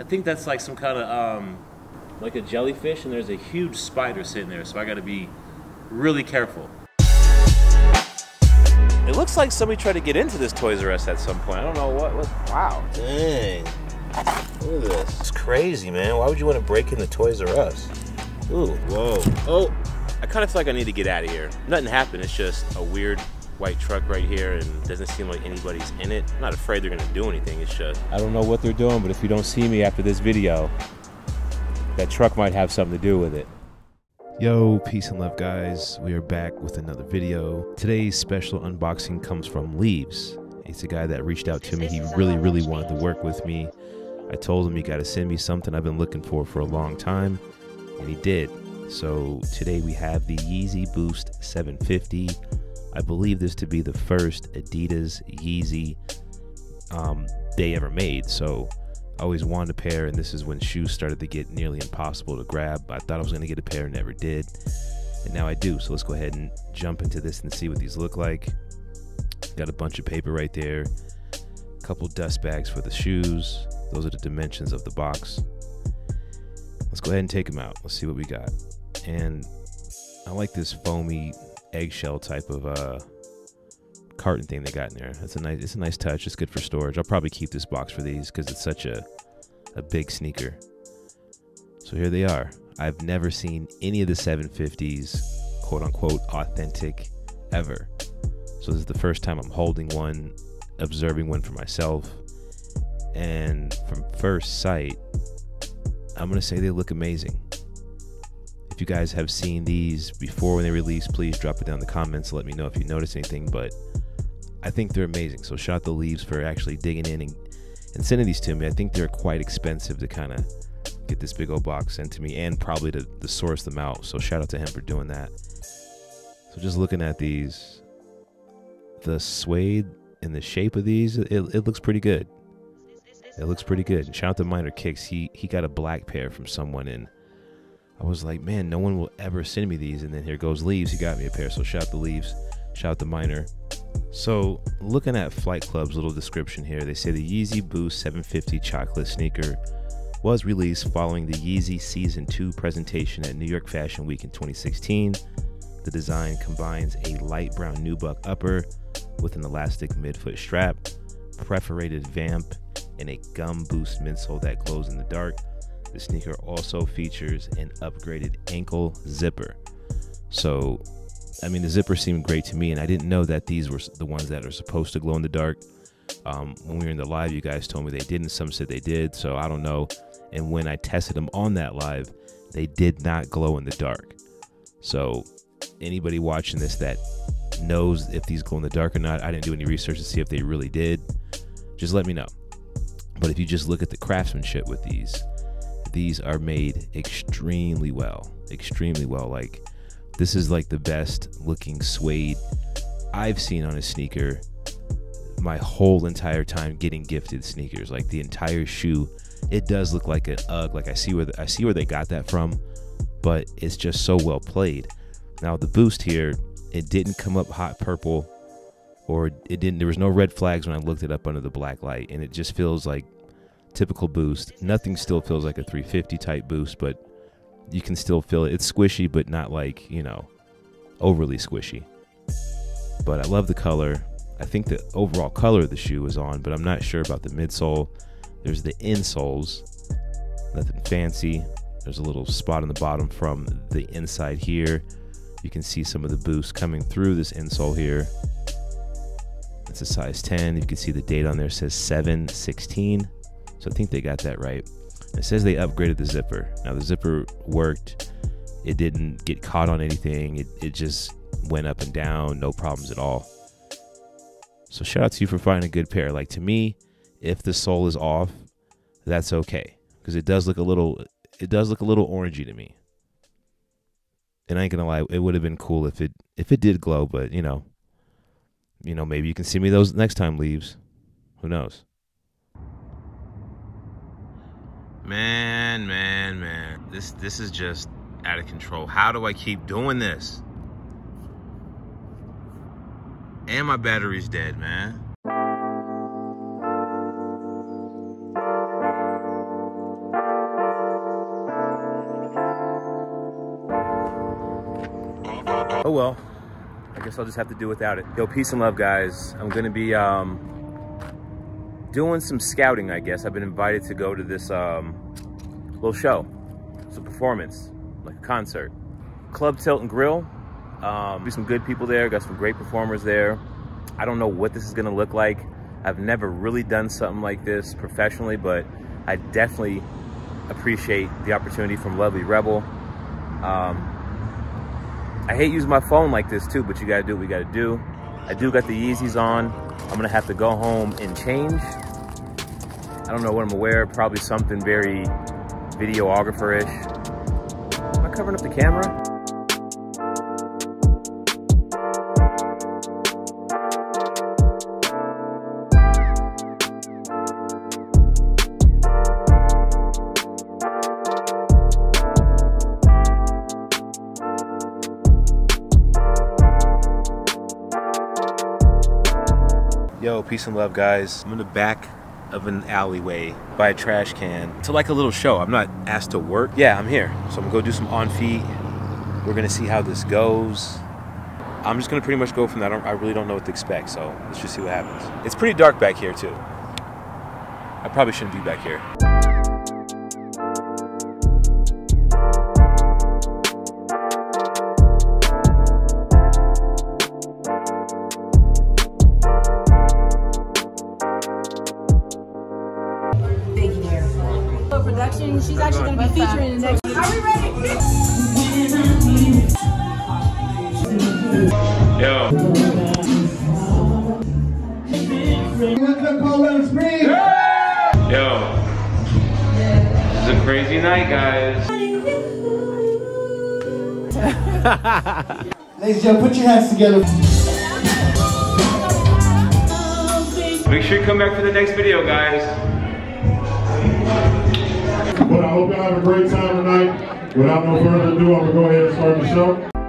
I think that's like some kind of um, like a jellyfish, and there's a huge spider sitting there. So I got to be really careful. It looks like somebody tried to get into this Toys R Us at some point. I don't know what. what wow. Dang. Look at this. It's crazy, man. Why would you want to break into Toys R Us? Ooh, whoa. Oh, I kind of feel like I need to get out of here. Nothing happened. It's just a weird white truck right here and doesn't seem like anybody's in it. I'm not afraid they're gonna do anything. It's just I don't know what they're doing, but if you don't see me after this video, that truck might have something to do with it. Yo, peace and love, guys. We are back with another video. Today's special unboxing comes from Leaves. It's a guy that reached out to me. He really, really wanted to work with me. I told him he got to send me something I've been looking for for a long time, and he did. So today we have the Yeezy Boost 750. I believe this to be the first Adidas Yeezy um, they ever made. So I always wanted a pair, and this is when shoes started to get nearly impossible to grab. I thought I was going to get a pair, never did. And now I do. So let's go ahead and jump into this and see what these look like. Got a bunch of paper right there, a couple dust bags for the shoes. Those are the dimensions of the box. Let's go ahead and take them out. Let's see what we got. And I like this foamy eggshell type of uh, carton thing they got in there. It's a nice, it's a nice touch. It's good for storage. I'll probably keep this box for these because it's such a, a big sneaker. So here they are. I've never seen any of the 750s, quote unquote, authentic ever. So this is the first time I'm holding one, observing one for myself. And from first sight, I'm going to say they look amazing. You guys have seen these before when they release, please drop it down in the comments. Let me know if you notice anything. But I think they're amazing. So shout out the leaves for actually digging in and, and sending these to me. I think they're quite expensive to kind of get this big old box sent to me and probably to, to source them out. So shout out to him for doing that. So just looking at these, the suede and the shape of these, it, it looks pretty good. It looks pretty good. And shout out to Minor Kicks. He he got a black pair from someone and I was like, man, no one will ever send me these. And then here goes Leaves. He got me a pair. So shout out to Leaves. Shout out to Minor. So looking at Flight Club's little description here, they say the Yeezy Boost 750 chocolate sneaker was released following the Yeezy Season 2 presentation at New York Fashion Week in 2016. The design combines a light brown nubuck upper with an elastic midfoot strap, perforated vamp, and a gum boost midsole that glows in the dark. The sneaker also features an upgraded ankle zipper. So, I mean, the zipper seemed great to me, and I didn't know that these were the ones that are supposed to glow in the dark. Um, when we were in the live, you guys told me they didn't. Some said they did, so I don't know. And when I tested them on that live, they did not glow in the dark. So, anybody watching this that knows if these glow in the dark or not, I didn't do any research to see if they really did. Just let me know. But if you just look at the craftsmanship with these, these are made extremely well. Extremely well. Like this is like the best looking suede I've seen on a sneaker my whole entire time getting gifted sneakers. Like the entire shoe, it does look like an UGG. Like I see where the, I see where they got that from, but it's just so well played. Now the boost here, it didn't come up hot purple, or it didn't. There was no red flags when I looked it up under the black light, and it just feels like typical boost. Nothing still feels like a 350 type boost, but you can still feel it. It's squishy, but not like, you know, overly squishy. But I love the color. I think the overall color of the shoe is on, but I'm not sure about the midsole. There's the insoles, nothing fancy. There's a little spot on the bottom from the inside here. You can see some of the boost coming through this insole here. It's a size 10. You can see the date on there says 716. So I think they got that right. It says they upgraded the zipper. Now the zipper worked. It didn't get caught on anything. It, it just went up and down, no problems at all. So shout out to you for finding a good pair. Like to me, if the sole is off, that's okay because it does look a little it does look a little orangey to me. And I ain't gonna lie, it would have been cool if it if it did glow, but you know, you know maybe you can see me those next time leaves. Who knows? Man, man, man. This this is just out of control. How do I keep doing this? And my battery's dead, man. Oh well, I guess I'll just have to do without it. Yo, peace and love, guys. I'm gonna be um, doing some scouting, I guess. I've been invited to go to this um, little show. It's a performance, like a concert. Club Tilt and Grill. Um, be some good people there. Got some great performers there. I don't know what this is gonna look like. I've never really done something like this professionally, but I definitely appreciate the opportunity from Lovely Rebel. Um, I hate using my phone like this too, but you gotta do what we gotta do. I do got the Yeezys on. I'm gonna have to go home and change. I don't know what I'm gonna wear, probably something very videographer-ish. Am I covering up the camera? Yo, peace and love, guys. I'm in the back of an alleyway by a trash can to like a little show. I'm not asked to work. Yeah, I'm here. So I'm gonna go do some on feet. We're gonna see how this goes. I'm just gonna pretty much go from that. I, I really don't know what to expect, so let's just see what happens. It's pretty dark back here too. I probably shouldn't be back here. Going to be featuring in the next. Are we ready? Yo. Yo. This is a crazy night, guys. Ladies and gentlemen, put your hands together. Make sure you come back for the next video, guys. Hope y'all have a great time tonight. Without no further ado, I'm gonna go ahead and start the show.